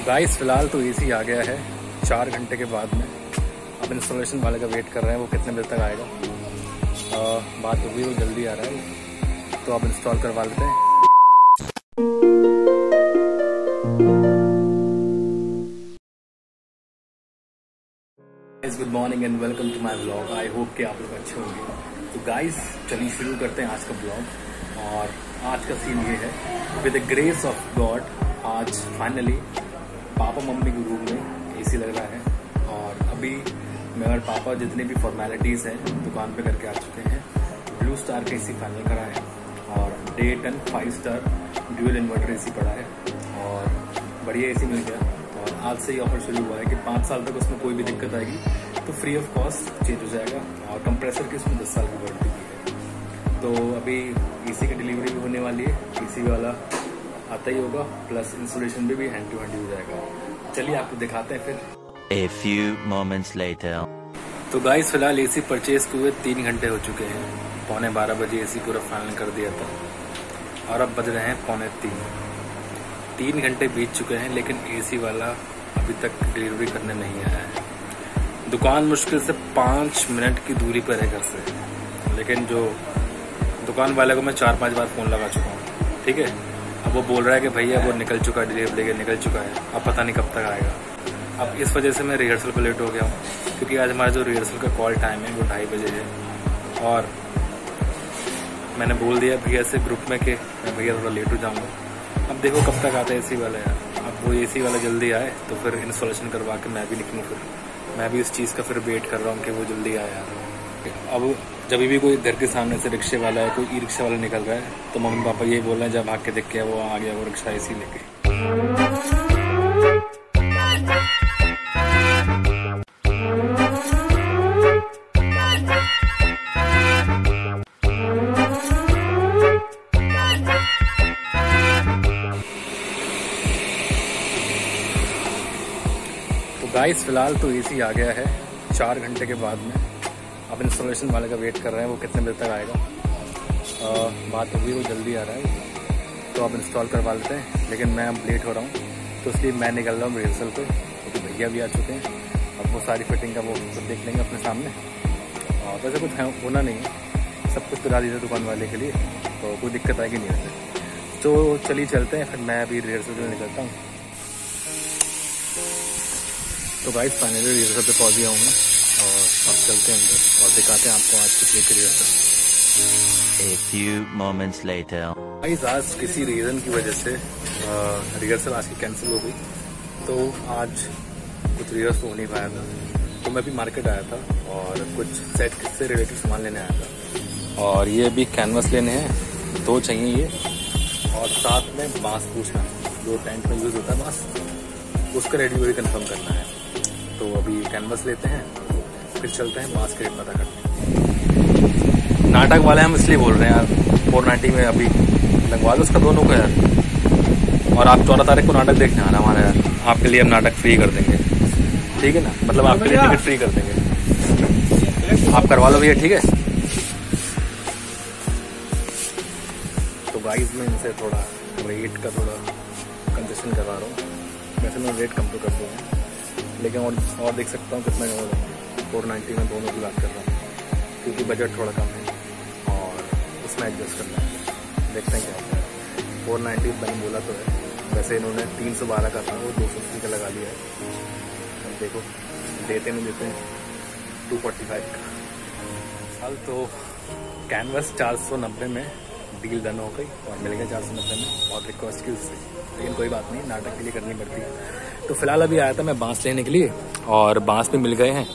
तो गाइस फ़िलहाल तो एसी आ गया है। चार घंटे के बाद में। अब इंस्टॉलेशन वाले का वेट कर रहे हैं वो कितने बजे तक आएगा। आ, बात होगी वो जल्दी आ रहा है। तो अब इंस्टॉल करवा लेते हैं। Good morning and welcome to my blog I hope कि आप लोग अच्छे होंगे। तो गाइस चलिए शुरू करते हैं आज का ब्लॉग और आज का सीन ये है। With the grace of God आज फाइनली पापा मम्मी के रूम में एसी लग रहा है। और अभी मैं और पापा जितनी भी फॉर्मेलिटीज़ हैं, दुकान पे करके आ चुके हैं ब्लू स्टार का एसी फाइनल करा है। और Daikin five star dual inverter AC पड़ा है। और बढ़िया एसी मिल गया। और आज से ही ऑफ़र शुरू हुआ है कि पाँच साल तक उसमें कोई भी दिक्कत आएगी तो फ्री ऑफ़ कॉस्ट चेंज हो जाएगा। और कंप्रेसर की उसमें दस साल की वारंटी भी है। तो अभी एसी की डिलीवरी भी होने वाली है। एसी वाला आता ही होगा प्लस इंसुलेशन भी, भी हैंड टू हैंड हो जाएगा। चलिए आपको दिखाते हैं फिर। A few moments later. तो गाइस फ़िलहाल एसी परचेज हुए तीन घंटे हो चुके हैं। पौने बारह बजे एसी पूरा फाइनल कर दिया था। और अब बज रहे हैं पौने तीन। तीन घंटे बीत चुके हैं लेकिन एसी वाला अभी तक डिलीवरी करने नहीं आया है। दुकान मुश्किल से पाँच मिनट की दूरी पर है घर से। लेकिन जो दुकान वाले को मैं चार पाँच बार फ़ोन लगा चुका हूँ। ठीक है? अब वो बोल रहा है कि भैया वो निकल चुका है डिलीवरी लेके निकल चुका है। अब पता नहीं कब तक आएगा। अब इस वजह से मैं रिहर्सल पर लेट हो गया हूँ, क्योंकि आज हमारा जो रिहर्सल का कॉल टाइम है, वो ढाई बजे है। और मैंने बोल दिया भैया से ग्रुप में कि मैं भैया थोड़ा लेट हो जाऊँगा। अब देखो कब तक आता है एसी वाला यार। अब वो एसी वाला जल्दी आए तो फिर इंस्टॉलेशन करवा के मैं भी निकलूँ फिर। मैं भी इस चीज़ का फिर वेट कर रहा हूँ कि वो जल्दी आए यार। अब जब भी कोई घर के सामने से रिक्शे वाला है, कोई ई रिक्शा वाला निकल रहा है तो मम्मी पापा ये बोल रहे हैं, जब भाग के देख के वो आ गया वो रिक्शा इसी लेके। तो गाइस फ़िलहाल तो एसी आ गया है, चार घंटे के बाद में। अब इंस्टॉलेशन वाले का वेट कर रहे हैं वो कितने बजे तक आएगा? आ, बात होगी वो जल्दी आ रहा है। तो अब इंस्टॉल करवा लेते हैं लेकिन मैं अब लेट हो रहा हूँ। तो इसलिए मैं निकल रहा हूँ रिहर्सल पर क्योंकि तो भैया भी आ चुके हैं। अब वो सारी फिटिंग का वो खुद देख लेंगे अपने सामने। और वैसे कुछ होना नहीं है। सब कुछ करा दीजिए दुकान वाले के लिए तो कोई दिक्कत आएगी नहीं। वैसे तो चलिए चलते हैं फिर मैं अभी रिहर्सल से निकलता हूँ। तो गाइस फाइनली रिहर्सल पे पहुँच गया हूँ मैं और अब चलते हैं अंदर और दिखाते हैं आपको आज की प्ले की rehearsal A few moments later. Guys आज किसी रीज़न की वजह से रिहर्सल आज की कैंसिल हो गई। तो आज कुछ रिहर्सल हो नहीं पाया था। तो मैं भी मार्केट आया था और कुछ सेट से रिलेटेड सामान लेने आया था। और ये भी कैनवस लेने हैं। दो चाहिए ये। और साथ में बाँस पूछना। है जो टेंट में यूज़ होता है बाँस उसका रेडी वेडी कन्फर्म करना है। तो अभी कैनवस लेते हैं, फिर चलते हैं बाँस के रेट पता करते हैं नाटक वाले हम इसलिए बोल रहे हैं यार फोर नाइन्टी में अभी लगवा लो उसका दोनों को यार। और आप चौदह तारीख को नाटक देखने आना हमारे यार, आपके लिए हम नाटक फ्री कर देंगे। ठीक है ना? मतलब आपके लिए टिकट फ्री कर देंगे। आप करवा लो भैया, ठीक है? तो गाइस में इनसे थोड़ा रेट का थोड़ा कंसेशन करवा रहा हूँ। वैसे मैं रेट कम तो कर दूँगा। लेकिन और और देख सकता हूँ कितना हो फोर नाइन्टी में दोनों की बात कर रहा हूँ, क्योंकि बजट थोड़ा कम है और उसमें एडजस्ट करना है। देखते हैं क्या होता है। फोर नाइन्टी मैंने बोला तो है। वैसे इन्होंने तीन सौ बारह का था, वो दो सौ अस्सी का लगा लिया है। अब देखो, देते नहीं देते हैं। टू फोर्टी फाइव का। साल तो कैनवस चार सौ नब्बे में डील डन हो गई और मिल गया चार सौ नब्बे में और रिक्वेस्ट की उससे। लेकिन कोई बात नहीं, नाटक के लिए करनी पड़ती है। तो फ़िलहाल अभी आया था मैं बाँस लेने के लिए और बाँस भी मिल गए हैं।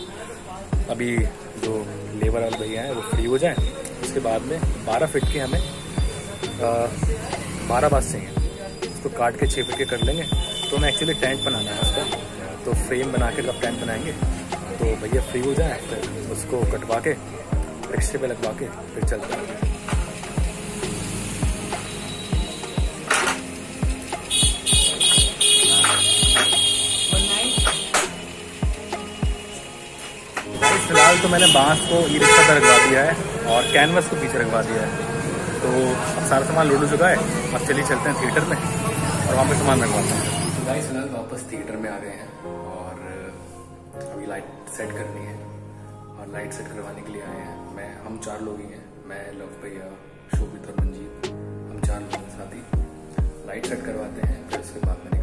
अभी जो लेबर वाले भैया हैं, वो फ्री हो जाए। उसके बाद में बारह फिट के हमें बारह बाँस चाहिए। उसको काट के छः फिट के कर लेंगे। तो हमें एक्चुअली टेंट बनाना है उसका। तो फ्रेम बना के तब टेंट बनाएँगे? तो भैया फ्री हो जाए, फिर उसको कटवा के, रिक्शे पे लगवा के, फिर चलते हैं। तो मैंने बाँस को ई रिक्शा पर रखवा दिया है और कैनवस को पीछे रखवा दिया है। तो अब सारा सामान लोड चुका है। अब चलिए चलते हैं थिएटर में और वहाँ पे सामान रखवाते हैं। गाइस फ़िलहाल वापस थिएटर में आ गए हैं और अभी लाइट सेट करनी है और लाइट सेट करवाने के लिए आए हैं। मैं, हम चार लोग ही हैं। मैं, लव भैया, शोभित और मंजीत हम चार लोग हैं साथ ही। लाइट सेट करवाते हैं, फिर उसके बाद में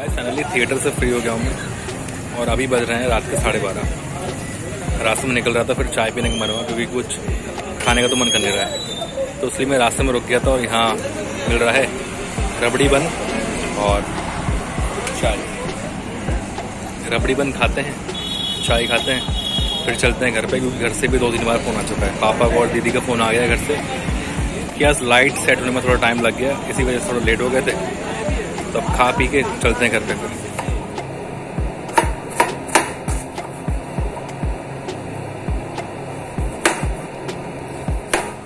गाइस फाइनली थिएटर से फ्री हो गया हूँ और अभी बज रहे हैं रात के साढ़े बारह। रास्ते में निकल रहा था, फिर चाय पीने का मन हुआ, क्योंकि कुछ खाने का तो मन कर नहीं रहा है। तो इसलिए मैं रास्ते में रुक गया था और यहाँ मिल रहा है रबड़ी बन और चाय। रबड़ी बन खाते हैं, चाय खाते हैं, फिर चलते हैं घर पे, क्योंकि घर से भी दो तीन बार फ़ोन आ चुका है। पापा को और दीदी का फ़ोन आ गया घर से। कि आज लाइट सेट होने में थोड़ा टाइम लग गया, इसी वजह से थोड़ा लेट हो गए थे। तो अब खा पी के चलते हैं घर पे। फिर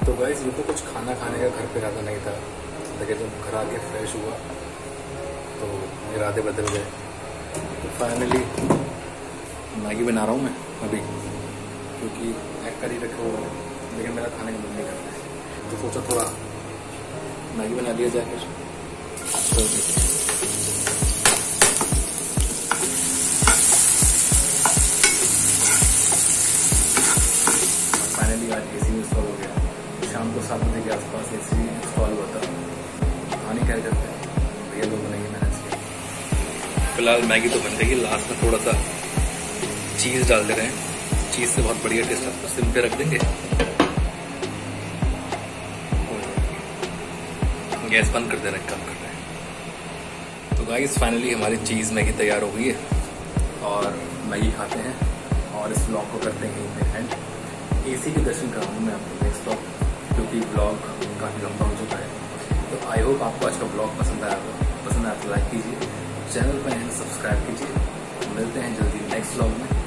तो गाइस ये तो कुछ खाना खाने का घर पे इरादा नहीं था। लेकिन जब घर आके फ्रेश हुआ तो इरादे बदल गए। तो फाइनली मैगी बना रहा हूँ मैं अभी, क्योंकि एग करी रखे हुए हैं। लेकिन मेरा खाने का मन नहीं करता है। तो सोचा थोड़ा मैगी बना लिया जाए कुछ। तो फ़िलहाल मैगी तो बन जाएगी लास्ट में थोड़ा सा चीज़ डाल दे रहे हैं। चीज़ से बहुत बढ़िया टेस्ट है सिम पे रख देंगे। गैस बंद कर दे रहे हैं, काम कर रहे हैं। तो गाइस फाइनली हमारी चीज़ मैगी तैयार हो गई है। और मैगी खाते हैं। और इस ब्लॉग को करते हैं पे एंड एसी के दर्शन कराऊँगा मैं आपको नेक्स्ट ब्लॉग क्योंकि ब्लॉग काफ़ी लंबा हो चुका है। तो आई होप आपको आज का ब्लॉग पसंद आया होगा। पसंद आया तो लाइक कीजिए। चैनल पर सब्सक्राइब कीजिए। मिलते हैं जल्दी नेक्स्ट ब्लॉग में।